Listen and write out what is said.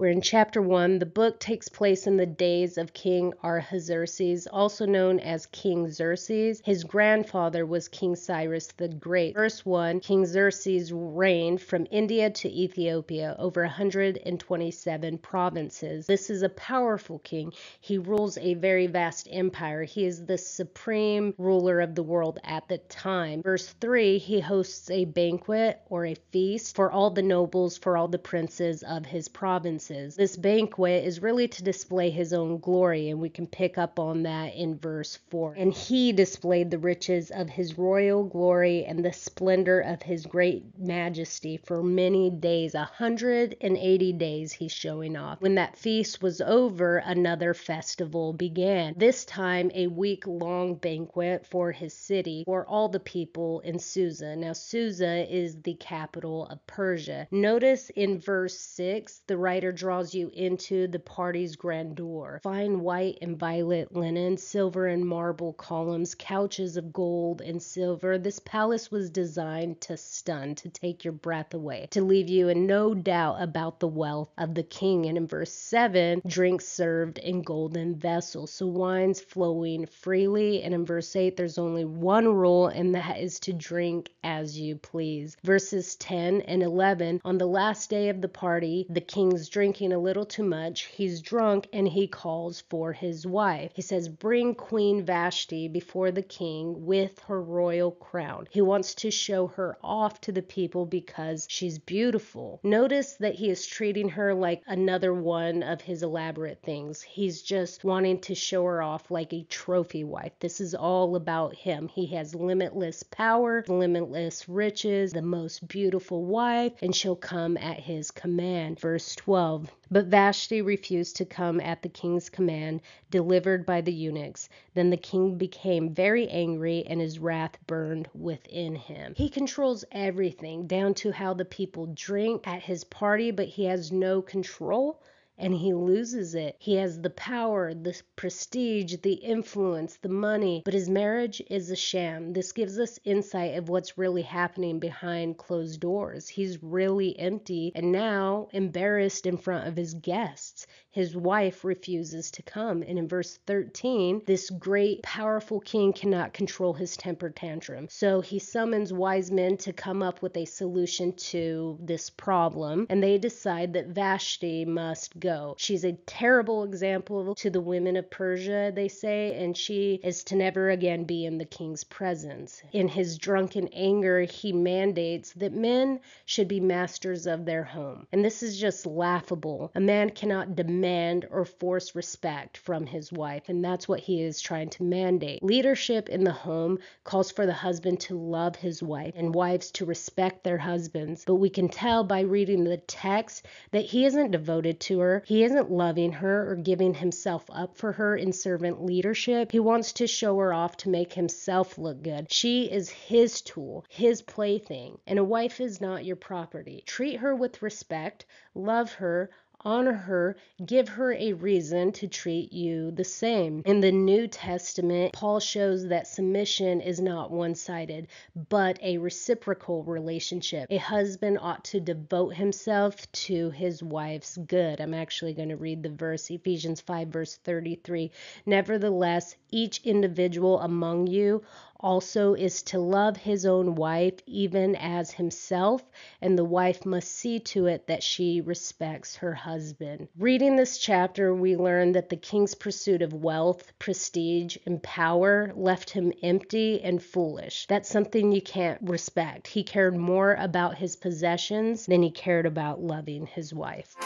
We're in chapter 1. The book takes place in the days of King Artaxerxes, also known as King Xerxes. His grandfather was King Cyrus the Great. Verse 1 King Xerxes reigned from India to Ethiopia over 127 provinces. This is a powerful king. He rules a very vast empire. He is the supreme ruler of the world at the time. Verse 3 He hosts a banquet or a feast for all the nobles, for all the princes of his provinces. This banquet is really to display his own glory, and we can pick up on that in verse 4. And he displayed the riches of his royal glory and the splendor of his great majesty for many days. A hundred and eighty days he's showing off. When that feast was over, another festival began. This time, a week long banquet for his city, for all the people in Susa. Now, Susa is the capital of Persia. Notice in verse 6, the writer draws you into the party's grandeur. Fine white and violet linen, silver and marble columns, couches of gold and silver. This palace was designed to stun, to take your breath away, to leave you in no doubt about the wealth of the king. And in verse 7, drinks served in golden vessels, so wines flowing freely. And in verse 8, there's only one rule, and that is to drink as you please. Verses 10 and 11, on the last day of the party, the king's drink drinking a little too much. He's drunk and he calls for his wife. He says, Bring Queen Vashti before the king with her royal crown. He wants to show her off to the people because she's beautiful. Notice that he is treating her like another one of his elaborate things. He's just wanting to show her off like a trophy wife. This is all about him. He has limitless power, limitless riches, the most beautiful wife, and she'll come at his command. Verse 12 12. But Vashti refused to come at the king's command, delivered by the eunuchs. Then the king became very angry, and his wrath burned within him. He controls everything, down to how the people drink at his party, but he has no control and he loses it. He has the power, the prestige, the influence, the money, but his marriage is a sham. This gives us insight of what's really happening behind closed doors. He's really empty and now embarrassed in front of his guests. His wife refuses to come. And in verse 13, this great, powerful king cannot control his temper tantrum. So he summons wise men to come up with a solution to this problem, and they decide that Vashti must go go. She's a terrible example to the women of Persia, they say, and she is to never again be in the king's presence. In his drunken anger, he mandates that men should be masters of their home. And this is just laughable. A man cannot demand or force respect from his wife, and that's what he is trying to mandate. Leadership in the home calls for the husband to love his wife and wives to respect their husbands, but we can tell by reading the text that he isn't devoted to he isn't loving her or giving himself up for her in servant leadership. He wants to show her off to make himself look good. She is his tool, his plaything, and a wife is not your property. Treat her with respect, love her, honor her, give her a reason to treat you the same. In the New Testament, Paul shows that submission is not one sided, but a reciprocal relationship. A husband ought to devote himself to his wife's good. I'm actually going to read the verse, Ephesians 5, verse 33. Nevertheless, each individual among you also is to love his own wife even as himself, and the wife must see to it that she respects her husband. Reading this chapter, we learn that the king's pursuit of wealth, prestige, and power left him empty and foolish. That's something you can't respect. He cared more about his possessions than he cared about loving his wife.